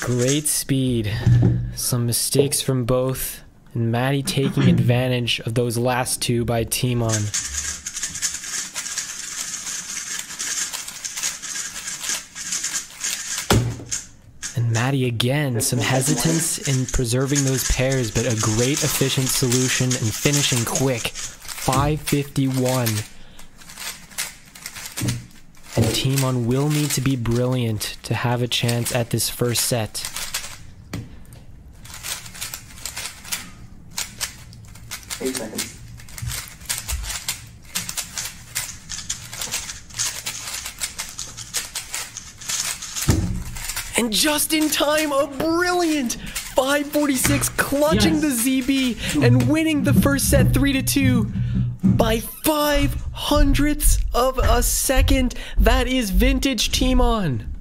Great speed. Some mistakes from both. And Matty taking advantage of those last two by Tymon. And Matty again, some hesitance in preserving those pairs, but a great efficient solution and finishing quick. 551. And Tymon will need to be brilliant to have a chance at this first set. Eight seconds. And just in time, a brilliant 546 clutching Yes. the ZB and winning the first set 3 to 2 by 5 hundredths of a second. That is vintage Tymon.